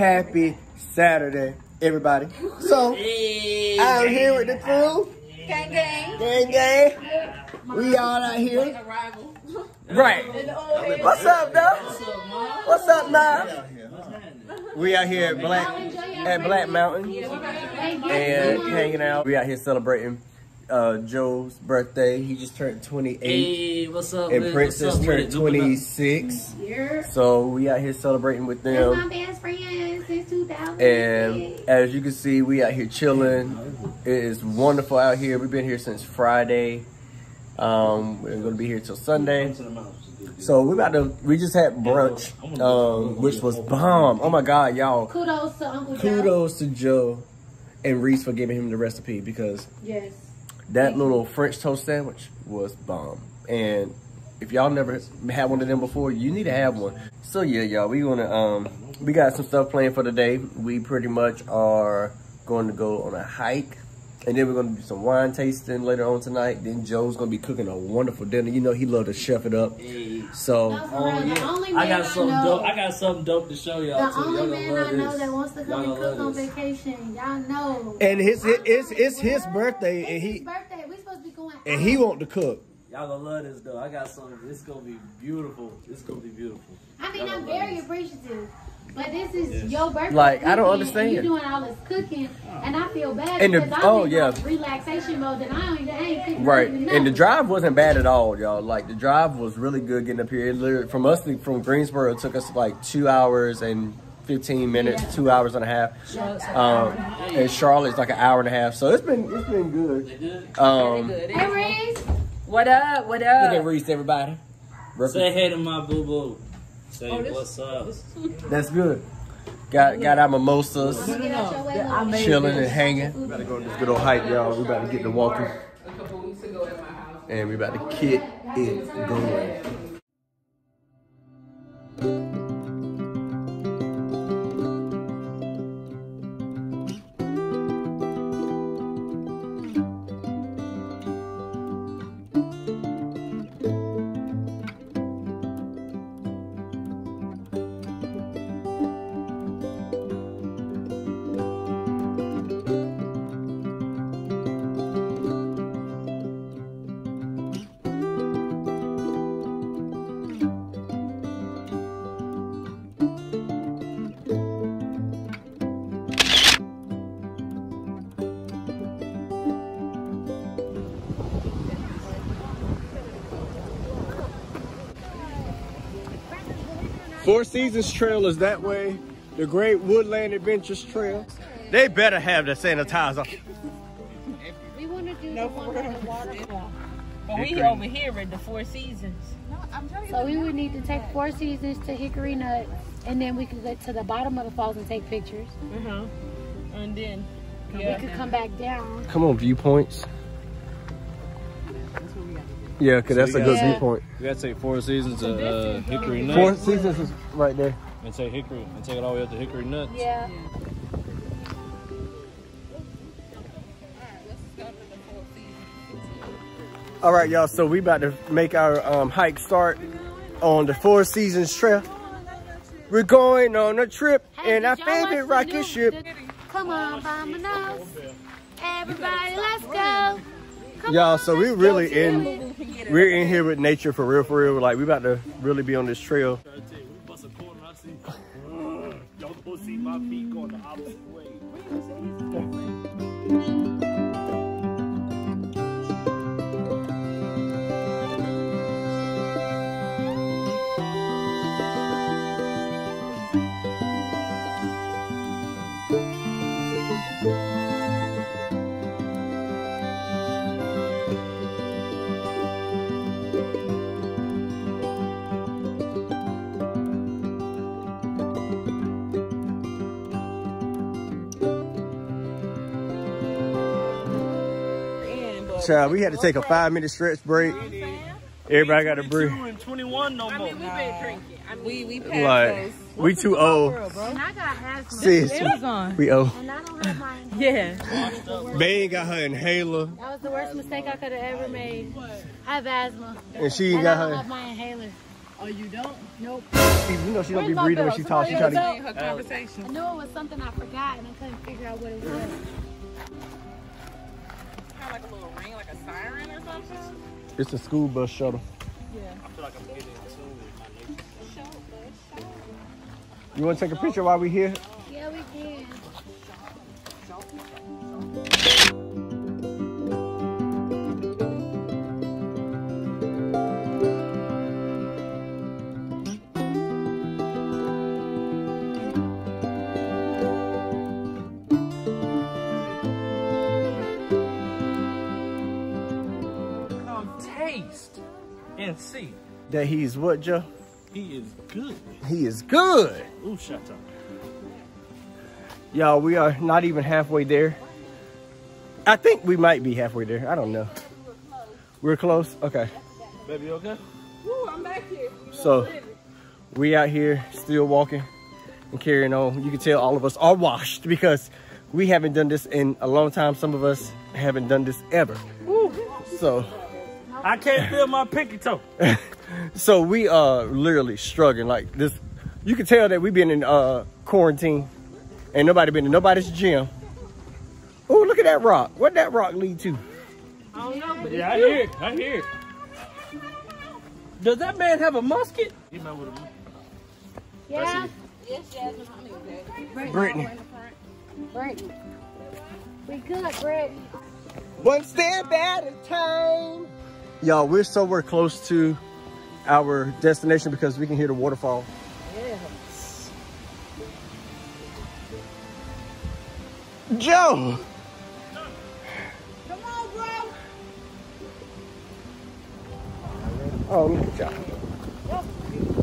Happy Saturday, everybody. So, I'm here with the crew. Gang gang. Gang, gang. We all out here. Right. What's up, though? What's up, now? We out here at Black at Black Mountain and hanging out. We out here celebrating uh, Joe's birthday. He just turned 28. Hey, what's up? And man? Princess up turned 26. You're So we out here celebrating with my them. And as you can see, we out here chilling. It is wonderful out here. We've been here since Friday. Um, we're gonna be here till Sunday. So we about to. We just had brunch, um, which was bomb. Oh my god, y'all! kudos to Uncle Joe. Kudos to Joe and Reese for giving him the recipe because Yes. that little French toast sandwich was bomb. And if y'all never had one of them before, you need to have one. So yeah, y'all, we gonna um we got some stuff planned for today. We pretty much are going to go on a hike. And then we're gonna do some wine tasting later on tonight. Then Joe's gonna be cooking a wonderful dinner. You know he love to chef it up. Hey. So Oh yeah, I got I something know- dope. I got something dope to show y'all The too. only Y'all man I know this. that wants to come and cook on this. vacation. Y'all know. and his I'm it's it's his going. birthday and he his birthday. We supposed to be going and out. he want to cook. Y'all gonna love this though. I got something. It's gonna be beautiful. It's gonna be beautiful. I mean, I'm very this. appreciative. But this is Yes. your birthday. Like, I don't understand. And you doing all this cooking, and I feel bad And the- because I'm oh, in yeah. relaxation mode, and I don't even I ain't cooking Right, even and the drive wasn't bad at all, y'all. Like the drive was really good getting up here. It literally- from us from Greensboro, it took us like two hours and fifteen minutes, Yeah. two hours and a half. Um, and Charlotte's like an hour and a half. So it's been it's been good. Um, Good. Hey, Reese. What up? What up? look at? Reese, everybody. Say hey to my boo boo. Say Oh, this- what's up. That's good. Got got our mimosas, Get out your way, I look. made chilling and hanging. We about to go on this good old hike, y'all. We about to get to walking, and we about to get it going. Four Seasons Trail is that way. The Great Woodland Adventures Trail. They better have the sanitizer. We want to do the one on the water. But we over here at the Four Seasons. So we would need to take Four Seasons to Hickory Nut, and then we could go to the bottom of the falls and take pictures. Uh-huh. And then, We could come back down. Come on, viewpoints. Yeah, because that's a good Yeah. viewpoint. We gotta take Four Seasons to uh, Hickory Four Seasons is right there. and take Hickory and take it all the way up to Hickory Nuts. Yeah. All right, y'all. So we about to make our um, hike start on the Four Seasons Trail. We're going on a trip Hey, in our did y'all watch favorite rocket new- ship. the- Come on, Vamonos. Everybody, let's go. Come Y'all, so we let's really in- We're in here with nature for real, for real. Like we about to really be on this trail. Y'all go see my feet going the opposite way. Child, uh, we had to take a five minute stretch break. Everybody got to breathe. 22 and 21 no I mean, we been drinking. I mean, We we passed Like, those. we too old. And I got asthma. Sis, Amazon. we old. And I don't have my Yeah. May got her inhaler, That was the worst mistake I could have ever made. I have asthma. and she ain't And I got don't her. have my inhaler. oh, you don't? Nope. You know she don't be breathing when belt? she talks. She try Somebody to. else Her conversation. I knew it was something I forgot and I couldn't figure out what it was. Kind of like a little ring, like a siren or something. It's a school bus shuttle. Yeah. I feel like I'm getting in tune with my nature. You want to take a picture while we're here? Yeah, we can. And see. That he's what, Joe? He is good. He is good. Ooh, shut up. Y'all, we are not even halfway there. I think we might be halfway there. I don't know. We're close? Okay. Baby, you okay? Ooh, I'm back here. So, we out here still walking and carrying on. You can tell all of us are washed because we haven't done this in a long time. Some of us haven't done this ever. So, I can't feel my pinky toe. so we are literally struggling like this. You can tell that we've been in uh, quarantine. Ain't nobody been in nobody's gym. Oh, look at that rock. What'd that rock lead to? I don't know, but Yeah, I hear it. I hear it. Does that man have a musket? He man with a Yeah, Yes, Jasmine. I mean, okay. Brittany. Brett. We good, Brett. One step at a time. Y'all, we're somewhere close to our destination because we can hear the waterfall. Joe! Come on, bro. Oh, look at y'all.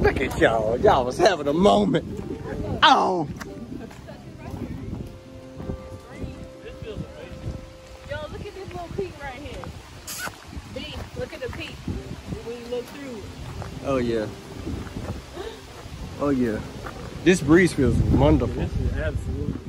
Look at y'all. Y'all was having a moment. Oh! Yo, look at this little peak right here. B, look at the peak. When you look through it. Oh, yeah. Oh, yeah. This breeze feels wonderful. This is absolutely.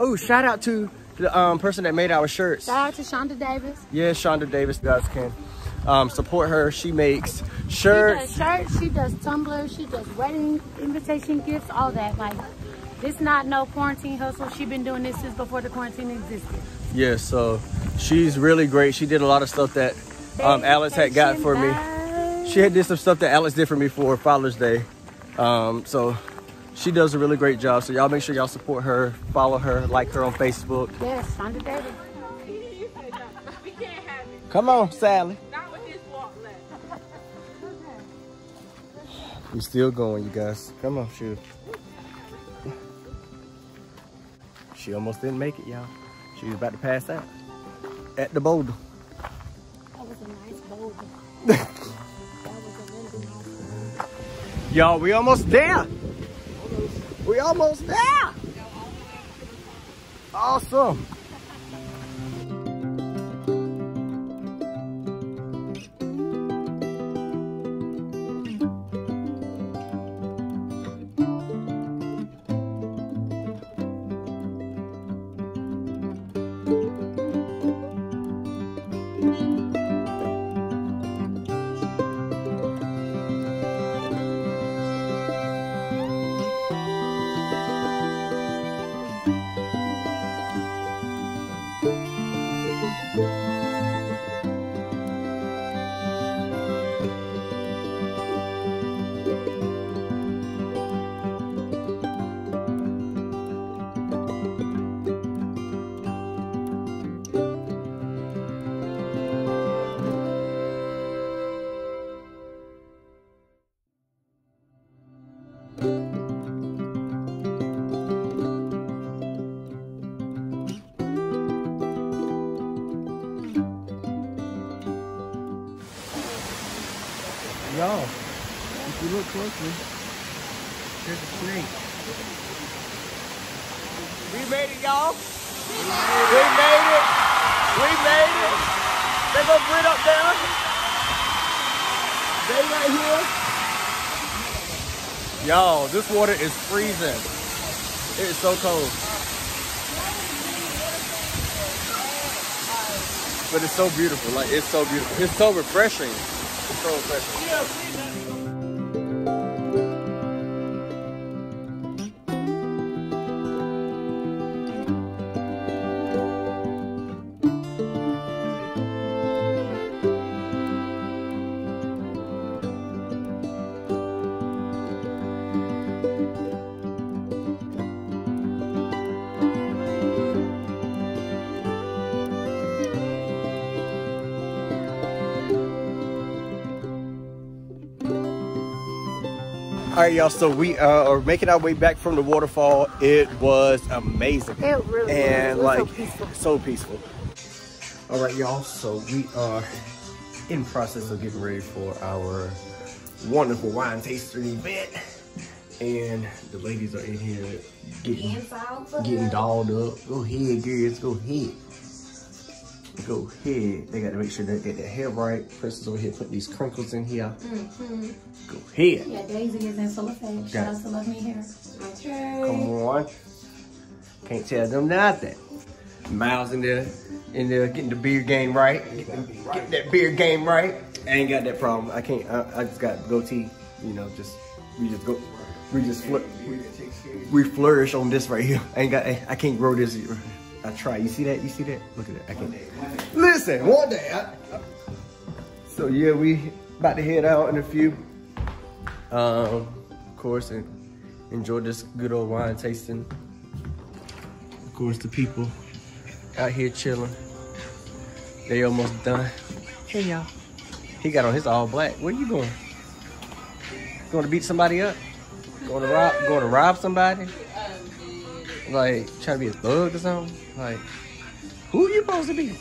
Oh, shout out to the um, person that made our shirts. Shout out to Shonda Davis. Yeah, Shonda Davis. You guys can um, support her. She makes shirts. She does shirts, she does tumblers, she does wedding invitation gifts, all that. Like, this not no quarantine hustle. She been doing this since before the quarantine existed. Yeah, so she's really great. She did a lot of stuff that um, Alex had got for me. She had did some stuff that Alex did for me for Father's Day. Um, so she does a really great job. So y'all make sure y'all support her, follow her, like her on Facebook. Yes, Shonda Davis. We can't have it. Come on, Sally. Not with this walk left. We still going, you guys. Come on, shoot. She almost didn't make it, y'all. She was about to pass out at the boulder. That was a nice boulder. that was a really nice Y'all, we almost there. We almost there. Awesome. Y'all, if you look closely, there's a snake. We made it, y'all. We made it. We made it. They're going up there. They right here. Y'all, this water is freezing. It is so cold. But it's so beautiful. Like it's so beautiful. It's so refreshing. It's so refreshing. All right, y'all. So we uh, are making our way back from the waterfall. It was amazing. It really and was. It like so peaceful. so peaceful. All right, y'all. So we are in process of getting ready for our wonderful wine tasting event, and the ladies are in here getting getting dolled up. Go ahead, girls. Go ahead. Go ahead. They got to make sure they get their hair right. Princess over here putting these crinkles in here. Mm-hmm. Go ahead. Yeah, Daisy is in full effect. Shout out to LuvMe Hair. Come on. Can't tell them nothing. Miles in there, in there getting the beard game right. Getting, getting that beard game right. I ain't got that problem. I can't, I, I just got goatee. You know, just, we just go, we just flip, we, we flourish on this right here. I ain't got, I, I can't grow this. I try. You see that? You see that? Look at that. I can't. Listen, one day. I, I- so yeah, we about to head out in a few. Um, of course, and enjoy this good old wine tasting. Of course, the people out here chilling. They almost done. Hey y'all. He got on his all black. Where you going? Going to beat somebody up? Going to rob? Going to rob somebody? Like trying to be a thug or something? Like who you supposed to be?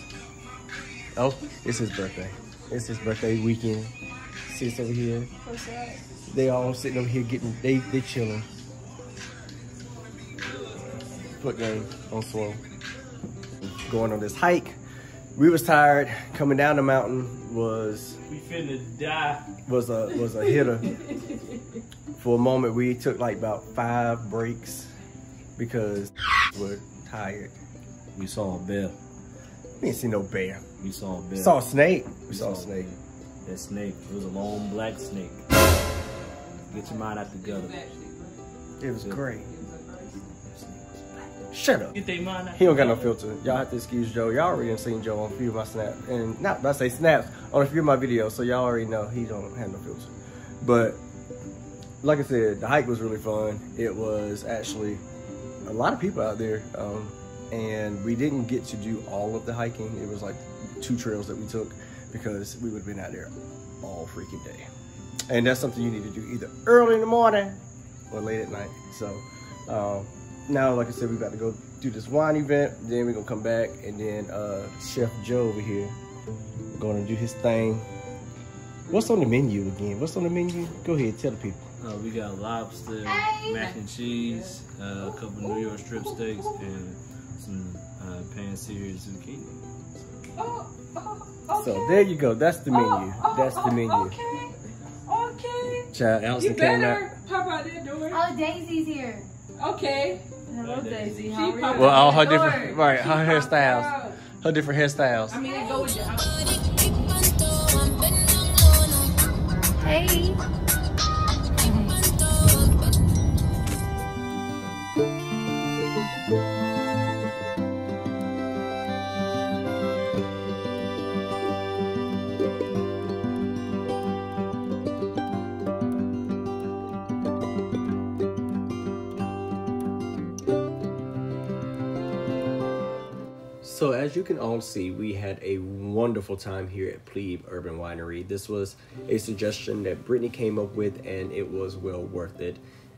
Oh, it's his birthday. It's his birthday weekend. Sits over here. They all sitting over here getting they they chilling. Foot game on swole. Going on this hike. We was tired. Coming down the mountain was We finna die. was a was a hitter. For a moment, we took like about five breaks because we're tired. We saw a bear. We didn't see no bear. We saw a bear. Saw a snake. We We saw a saw a snake. That snake. It was a long black snake. Get your mind out together. It was great. Shut up. Get their mind. He don't got no filter. Y'all have to excuse Joe. Y'all already done seen Joe on a few of my snaps. And not, I say snaps, on a few of my videos. So y'all already know he don't have no filter. But like I said, the hike was really fun. It was actually a lot of people out there. Um, and we didn't get to do all of the hiking. It was like two trails that we took because we would have been out there all freaking day. And that's something you need to do either early in the morning or late at night. So um, now, like I said, we're about to go do this wine event. Then we're gonna come back, and then uh, Chef Joe over here gonna do his thing. What's on the menu again? What's on the menu? Go ahead, tell the people. Uh, we got lobster, mac and cheese, uh, a couple New York strip steaks, and some uh, pan-seared zucchini. Oh, oh, So there you go. That's the menu. Oh, oh, That's the oh, menu. Okay. Okay. Child, You Allison came out. better pop out that door. Oh, Daisy's here. Okay. Hello, Daisy. She How are you? Well, all her out that different, right? She Her hairstyles, out. her different hairstyles. I mean, it go with your Hey. So as you can all see, we had a wonderful time here at Pleb Urban Winery. This was a suggestion that Brittany came up with and it was well worth it.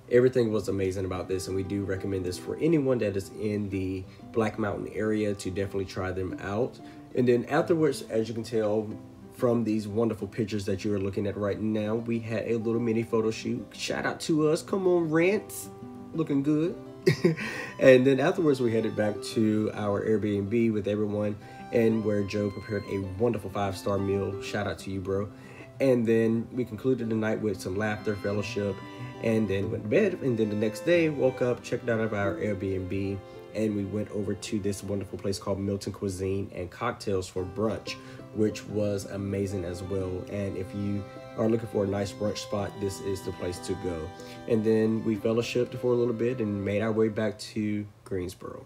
Everything was amazing about this and we do recommend this for anyone that is in the Black Mountain area to definitely try them out. And then afterwards, as you can tell from these wonderful pictures that you are looking at right now, we had a little mini photo shoot. Shout out to us. Come on, Rants. Looking good. and then afterwards, we headed back to our Airbnb with everyone and where Joe prepared a wonderful five star meal. Shout out to you, bro. And then we concluded the night with some laughter, fellowship, and then went to bed. And then the next day, woke up, checked out of our Airbnb, and we went over to this wonderful place called Milton Cuisine and Cocktails for brunch, which was amazing as well. And if you are looking for a nice brunch spot, this is the place to go. And then we fellowshipped for a little bit and made our way back to Greensboro.